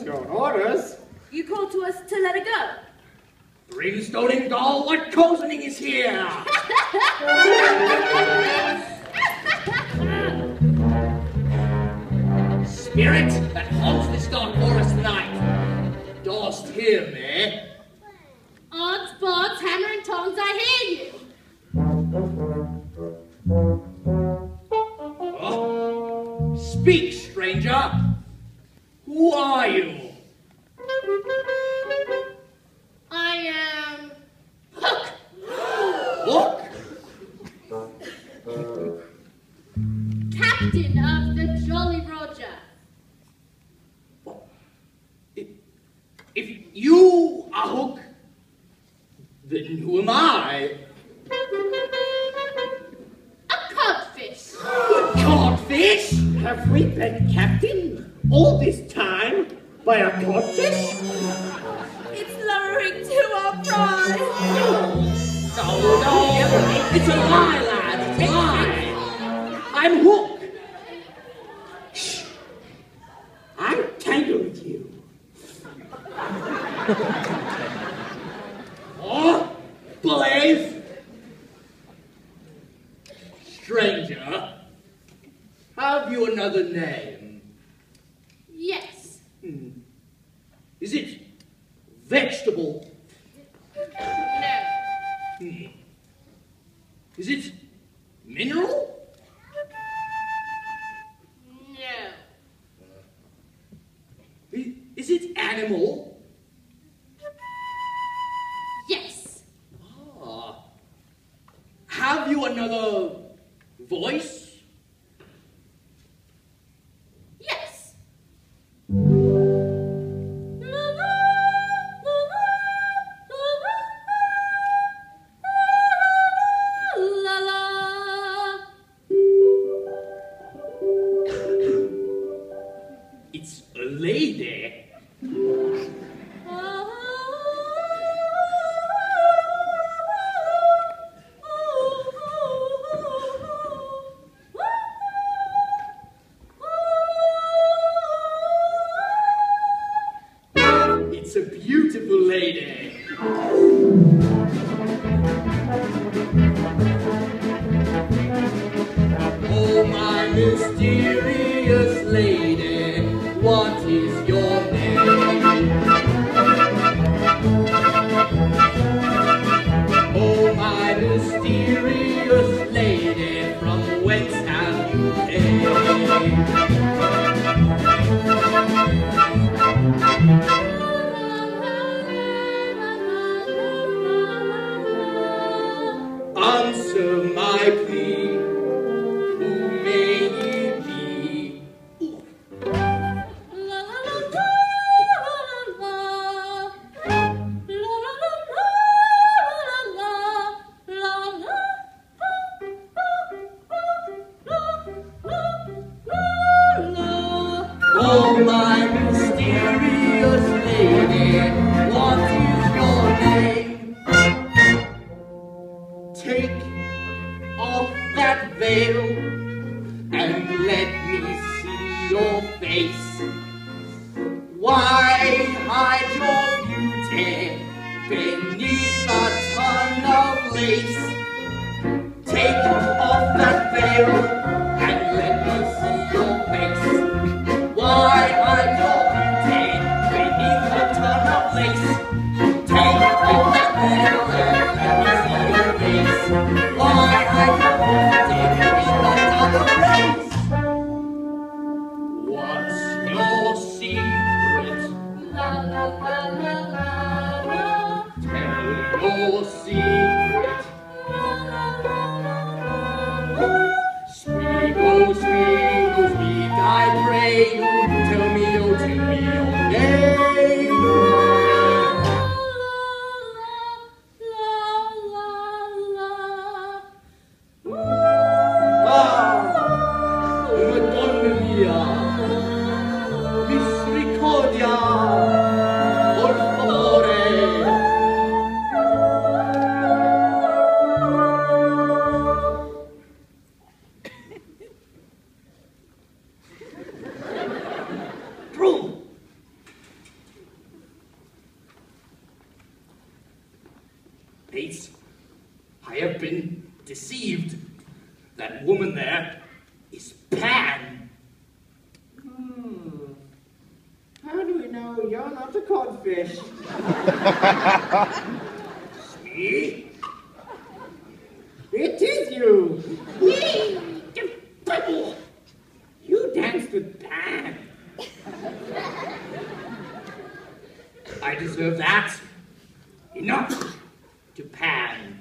Orders, your orders. You called to us to let her go. Brimstone doll, what cozening is here? Spirit that haunts this dark forest night, dost hear me? Odds, bods, hammer and tongs, I hear you. Oh, speak, stranger. Who are you? I am Hook. Look, Captain of the Jolly Roger. if you are Hook, then who am I? A codfish. A codfish? Have we been captain all this time by a codfish? It's lowering to our pride. No, no, it's a lie, lad, it's a lie. I'm Hook. Shh. I'm tangled with you. Oh, Blaze! Stranger, have you another name? Yes. Is it vegetable? No. Hmm. Is it mineral? No. Is it animal? Lady. It's a beautiful lady. Oh, my mysterious lady, what My plea. Beneath a ton of misericordia, misericordia. Bates, I have been deceived. That woman there is Pan. Know you're not a codfish? Me? It is you! Yee! You danced with Pan. I deserve that. Enough to Pan.